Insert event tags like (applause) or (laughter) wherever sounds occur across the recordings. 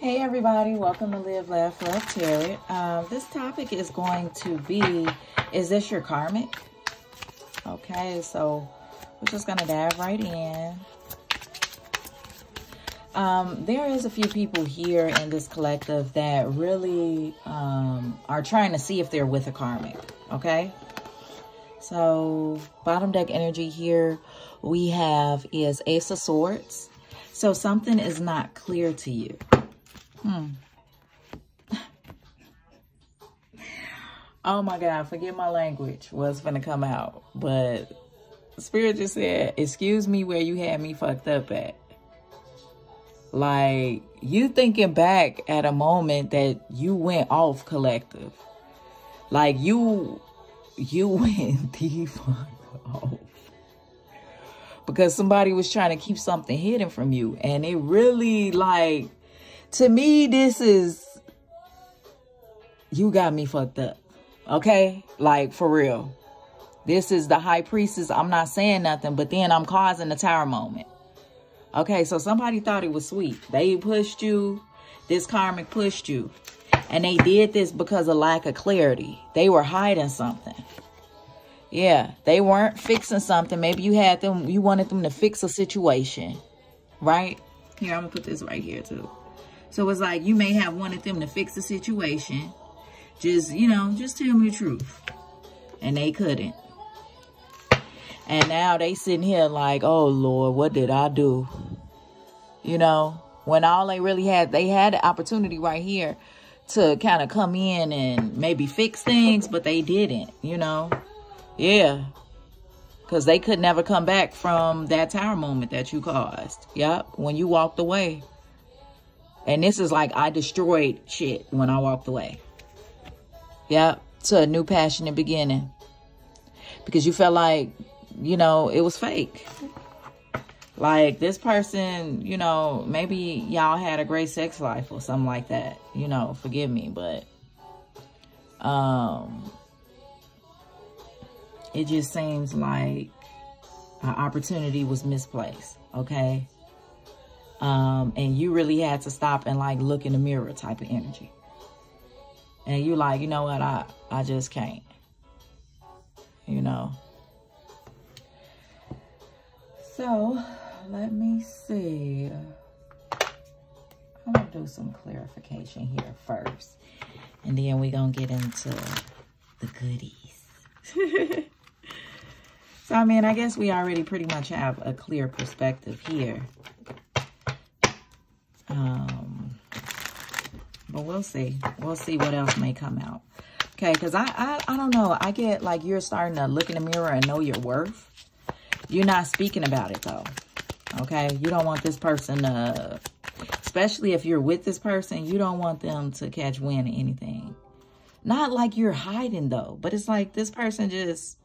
Hey everybody, welcome to Live, Laugh, Love Tarot. Um, this topic is going to be, is this your karmic? Okay, so we're just going to dive right in. Um, there is a few people here in this collective that really um, are trying to see if they're with a karmic, okay? So, bottom deck energy here we have is Ace of Swords. So something is not clear to you. Hmm. (laughs) oh my God, forget my language. What's gonna come out. But Spirit just said, excuse me where you had me fucked up at. Like, you thinking back at a moment that you went off collective. Like, you, you (laughs) went the fuck off. Because somebody was trying to keep something hidden from you. And it really, like, to me, this is, you got me fucked up. Okay? Like, for real. This is the high priestess. I'm not saying nothing, but then I'm causing the tower moment. Okay, so somebody thought it was sweet. They pushed you. This karmic pushed you. And they did this because of lack of clarity. They were hiding something. Yeah, they weren't fixing something. Maybe you had them, you wanted them to fix a situation. Right? Here, I'm going to put this right here too. So it's like you may have wanted them to fix the situation. Just, you know, just tell me the truth. And they couldn't. And now they sitting here like, oh, Lord, what did I do? You know, when all they really had, they had the opportunity right here to kind of come in and maybe fix things, but they didn't, you know. Yeah. Because they could never come back from that tower moment that you caused. Yep. When you walked away. And this is like I destroyed shit when I walked away. Yep. To a new passionate beginning. Because you felt like, you know, it was fake. Like this person, you know, maybe y'all had a great sex life or something like that. You know, forgive me, but um it just seems like an opportunity was misplaced, okay? Um, and you really had to stop and like look in the mirror type of energy. And you like, you know what, I, I just can't. You know. So, let me see. I'm to do some clarification here first. And then we're to get into the goodies. (laughs) so, I mean, I guess we already pretty much have a clear perspective here. Um, but we'll see. We'll see what else may come out. Okay, because I, I, I don't know. I get like you're starting to look in the mirror and know your worth. You're not speaking about it, though. Okay? You don't want this person to, especially if you're with this person, you don't want them to catch wind anything. Not like you're hiding, though. But it's like this person just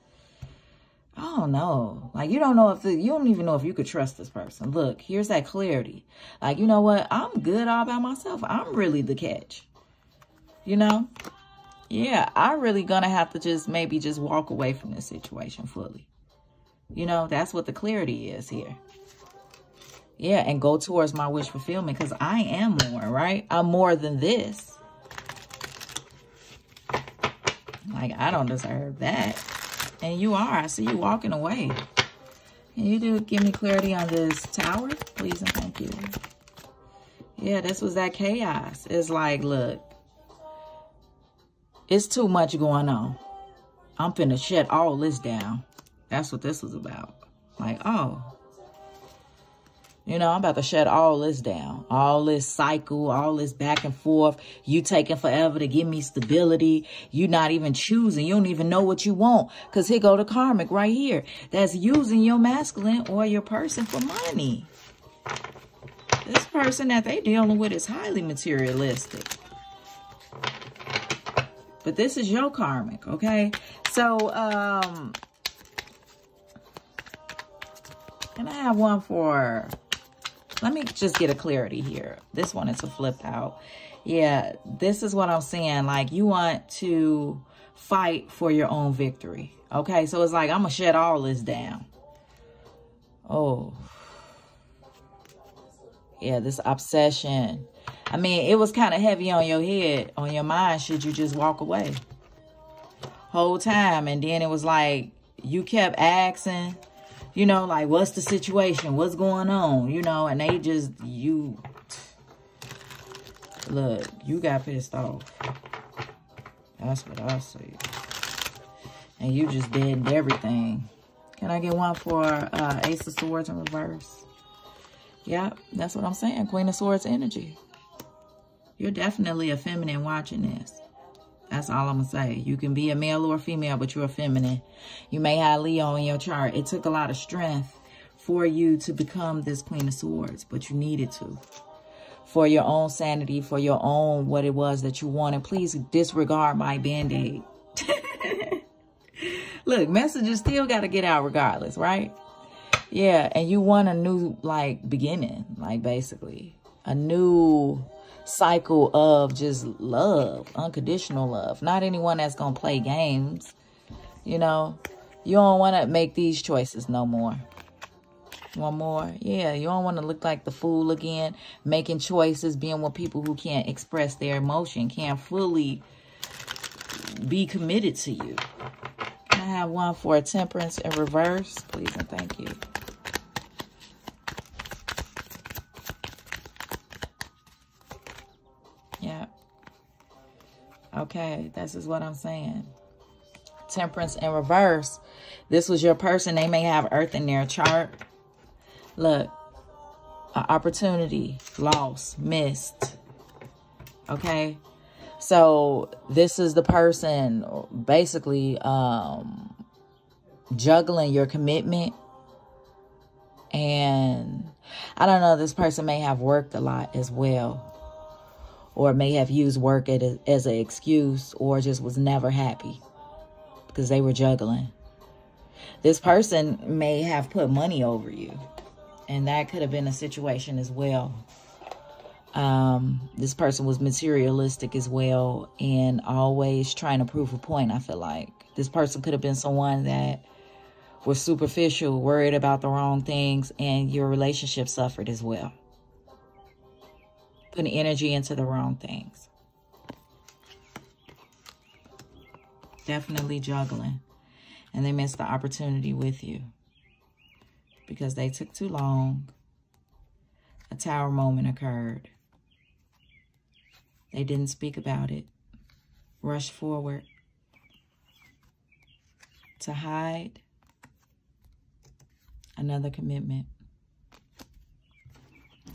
I don't know. Like, you don't know if, the, you don't even know if you could trust this person. Look, here's that clarity. Like, you know what? I'm good all by myself. I'm really the catch. You know? Yeah, I'm really gonna have to just maybe just walk away from this situation fully. You know, that's what the clarity is here. Yeah, and go towards my wish fulfillment because I am more, right? I'm more than this. Like, I don't deserve that. And you are. I see you walking away. Can you do give me clarity on this tower? Please and thank you. Yeah, this was that chaos. It's like, look, it's too much going on. I'm finna shut all this down. That's what this was about. Like, oh, you know, I'm about to shut all this down. All this cycle, all this back and forth. You taking forever to give me stability. You not even choosing. You don't even know what you want. Because here go the karmic right here. That's using your masculine or your person for money. This person that they dealing with is highly materialistic. But this is your karmic, okay? So, um... Can I have one for let me just get a clarity here. This one is a flip out. Yeah, this is what I'm saying. Like, you want to fight for your own victory. Okay, so it's like, I'm going to shut all this down. Oh. Yeah, this obsession. I mean, it was kind of heavy on your head, on your mind, should you just walk away? Whole time. And then it was like, you kept asking, you know, like, what's the situation? What's going on? You know, and they just, you, look, you got pissed off. That's what I say. And you just did everything. Can I get one for uh, Ace of Swords in reverse? Yep, that's what I'm saying. Queen of Swords energy. You're definitely a feminine watching this. That's all I'm going to say. You can be a male or a female, but you're a feminine. You may have Leo in your chart. It took a lot of strength for you to become this Queen of Swords, but you needed to. For your own sanity, for your own what it was that you wanted. Please disregard my Band-Aid. (laughs) Look, messages still got to get out regardless, right? Yeah, and you want a new, like, beginning, like, basically. A new cycle of just love, unconditional love. Not anyone that's going to play games, you know. You don't want to make these choices no more. One more. Yeah, you don't want to look like the fool again. Making choices, being with people who can't express their emotion, can't fully be committed to you. I have one for a temperance in reverse, please and thank you. Okay, this is what I'm saying. Temperance in reverse. This was your person. They may have earth in their chart. Look, opportunity, lost, missed. Okay. So this is the person basically um, juggling your commitment. And I don't know, this person may have worked a lot as well or may have used work as an excuse or just was never happy because they were juggling. This person may have put money over you, and that could have been a situation as well. Um, this person was materialistic as well and always trying to prove a point, I feel like. This person could have been someone that was superficial, worried about the wrong things, and your relationship suffered as well putting energy into the wrong things. Definitely juggling. And they missed the opportunity with you because they took too long. A tower moment occurred. They didn't speak about it. Rush forward to hide another commitment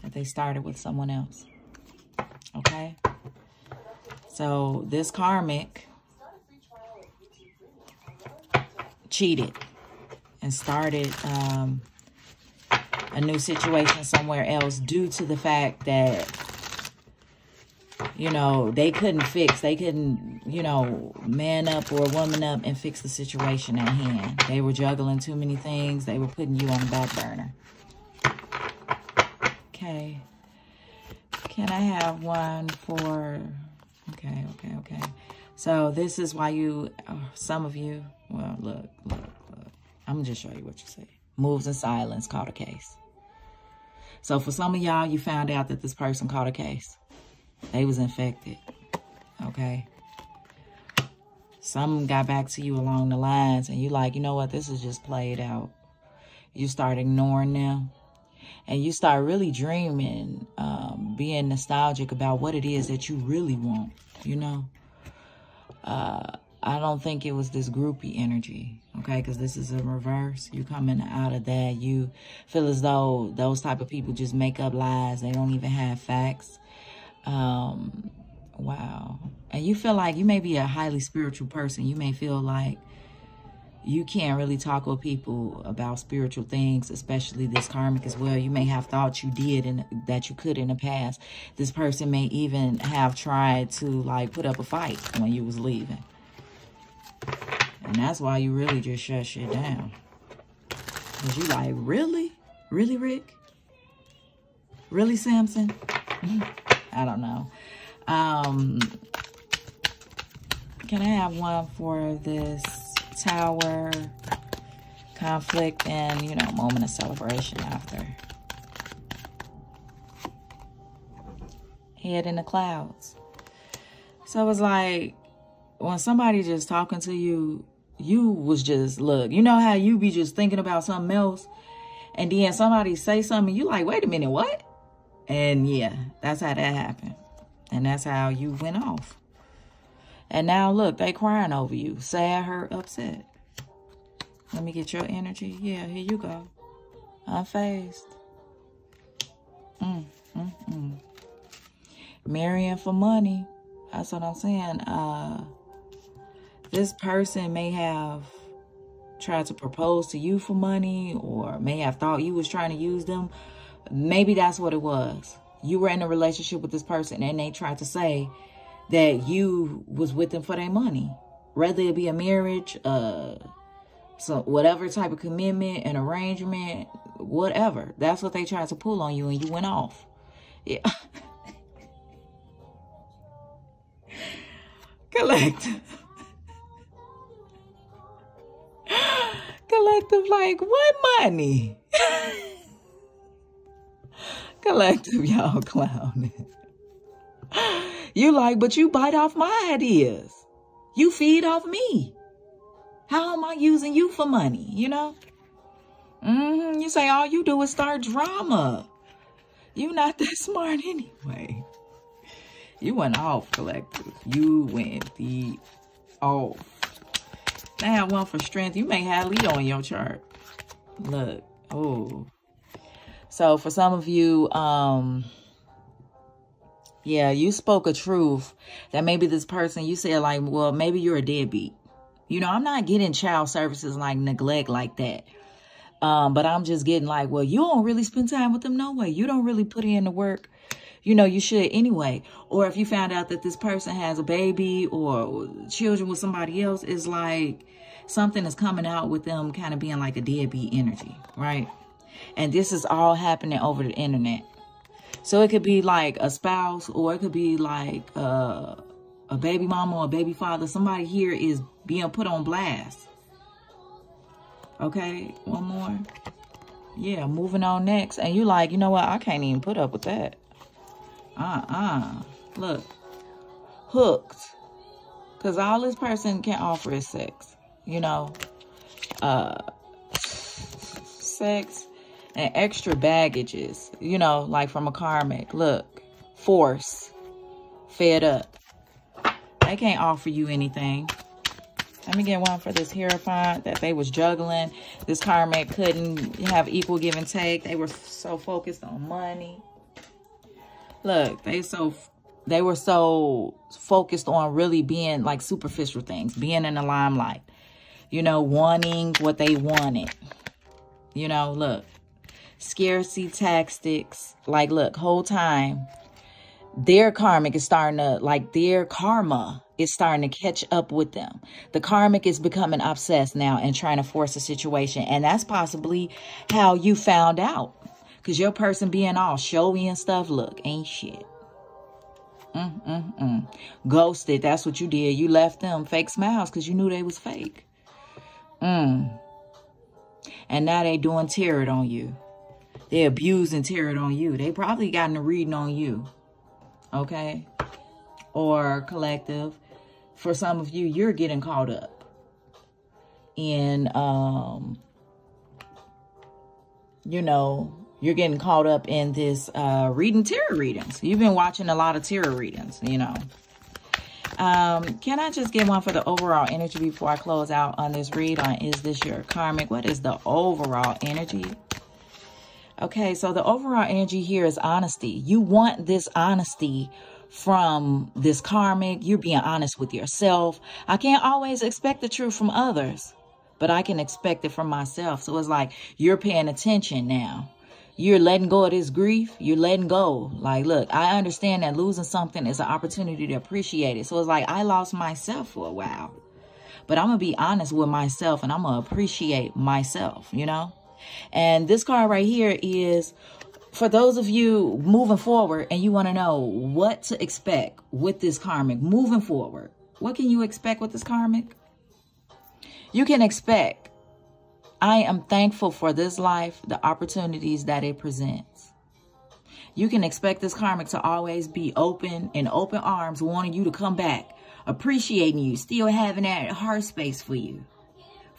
that they started with someone else. Okay? So this karmic cheated and started um, a new situation somewhere else due to the fact that, you know, they couldn't fix, they couldn't, you know, man up or woman up and fix the situation at hand. They were juggling too many things. They were putting you on the back burner. Okay. Can I have one for, okay, okay, okay. So this is why you, oh, some of you, well, look, look, look. I'm to just show you what you see. Moves in silence, called a case. So for some of y'all, you found out that this person caught a case. They was infected, okay? Some got back to you along the lines and you like, you know what, this is just played out. You start ignoring them and you start really dreaming, um, being nostalgic about what it is that you really want, you know. Uh, I don't think it was this groupie energy, okay? Because this is a reverse. You coming out of that. You feel as though those type of people just make up lies. They don't even have facts. Um, wow. And you feel like you may be a highly spiritual person. You may feel like you can't really talk with people about spiritual things, especially this karmic as well. You may have thought you did and that you could in the past. This person may even have tried to like put up a fight when you was leaving. And that's why you really just shut shit down. Cause you like, really? Really, Rick? Really, Samson? (laughs) I don't know. Um, can I have one for this tower, conflict, and, you know, moment of celebration after. head in the clouds. So it was like when somebody just talking to you, you was just look, you know how you be just thinking about something else and then somebody say something, you like, wait a minute, what? And yeah, that's how that happened. And that's how you went off. And now look, they crying over you. Sad, hurt, upset. Let me get your energy. Yeah, here you go. Unfazed. Mm, mm, mm. Marrying for money. That's what I'm saying. Uh, this person may have tried to propose to you for money or may have thought you was trying to use them. Maybe that's what it was. You were in a relationship with this person and they tried to say that you was with them for their money. Whether it be a marriage, uh, so whatever type of commitment, an arrangement, whatever. That's what they tried to pull on you and you went off. Yeah. (laughs) Collective. (laughs) Collective, like, what money? (laughs) Collective, y'all clowning. You like, but you bite off my ideas. You feed off me. How am I using you for money, you know? Mm-hmm. You say all you do is start drama. You're not (laughs) that smart anyway. You went off, collective. You went the off. Now one for strength. You may have Leo in your chart. Look. Oh. So for some of you, um, yeah, you spoke a truth that maybe this person, you said like, well, maybe you're a deadbeat. You know, I'm not getting child services like neglect like that. Um, but I'm just getting like, well, you don't really spend time with them no way. You don't really put in the work. You know, you should anyway. Or if you found out that this person has a baby or children with somebody else, is like something is coming out with them kind of being like a deadbeat energy, right? And this is all happening over the internet. So it could be like a spouse or it could be like uh, a baby mama or a baby father. Somebody here is being put on blast. Okay, one more. Yeah, moving on next. And you like, you know what? I can't even put up with that. Uh-uh. Look. Hooked. Because all this person can offer is sex. You know? Uh, sex and extra baggages, you know, like from a karmic. Look, force, fed up. They can't offer you anything. Let me get one for this Hierophant that they was juggling. This karmic couldn't have equal give and take. They were so focused on money. Look, they so they were so focused on really being like superficial things, being in the limelight. You know, wanting what they wanted. You know, look, scarcity tactics. Like, look, whole time, their karmic is starting to, like, their karma is starting to catch up with them. The karmic is becoming obsessed now and trying to force a situation. And that's possibly how you found out. Because your person being all showy and stuff, look, ain't shit. Mm, mm, mm. Ghosted, that's what you did. You left them fake smiles because you knew they was fake. Mm. And now they doing tarot on you. They abuse and tarot on you. They probably gotten a reading on you. Okay? Or collective. For some of you, you're getting caught up in, um, you know, you're getting caught up in this uh, reading tarot readings. You've been watching a lot of tarot readings, you know. Um, can I just get one for the overall energy before I close out on this read on Is This Your Karmic? What is the overall energy? Okay, so the overall energy here is honesty. You want this honesty from this karmic. You're being honest with yourself. I can't always expect the truth from others, but I can expect it from myself. So it's like you're paying attention now. You're letting go of this grief. You're letting go. Like, look, I understand that losing something is an opportunity to appreciate it. So it's like I lost myself for a while. But I'm going to be honest with myself and I'm going to appreciate myself, you know? And this card right here is for those of you moving forward and you want to know what to expect with this karmic moving forward. What can you expect with this karmic? You can expect, I am thankful for this life, the opportunities that it presents. You can expect this karmic to always be open in open arms, wanting you to come back, appreciating you, still having that heart space for you.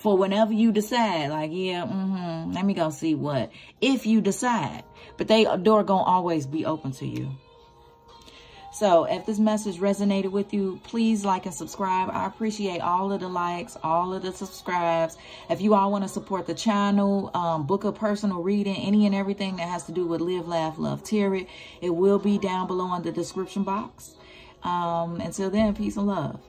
For whenever you decide, like, yeah, mm-hmm, let me go see what. If you decide. But they door gonna always be open to you. So if this message resonated with you, please like and subscribe. I appreciate all of the likes, all of the subscribes. If you all want to support the channel, um, book a personal reading, any and everything that has to do with Live, Laugh, Love, Tarot it will be down below in the description box. Um, until then, peace and love.